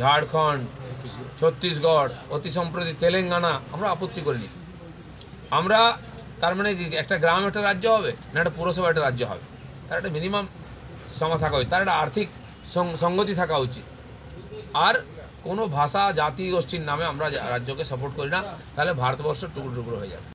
ঝাড়খণ্ড, ছত্তিশগড়, অতি সম্প্রতি তেলেঙ্গানা, আমরা আপত্তি করিনি। আমরা, তার মানে একটা গ্রাম, একটা রাজ্য হবে, না একটা পুরসভা, একটা রাজ্য হবে? তার একটা মিনিমাম সমা থাকা উচিত, তার একটা আর্থিক সঙ্গতি থাকা উচিত। আর কোনো ভাষা, জাতি, গোষ্ঠীর নামে আমরা রাজ্যকে সাপোর্ট করি না, তাহলে ভারতবর্ষ টুকরো টুকরো হয়ে যাবে।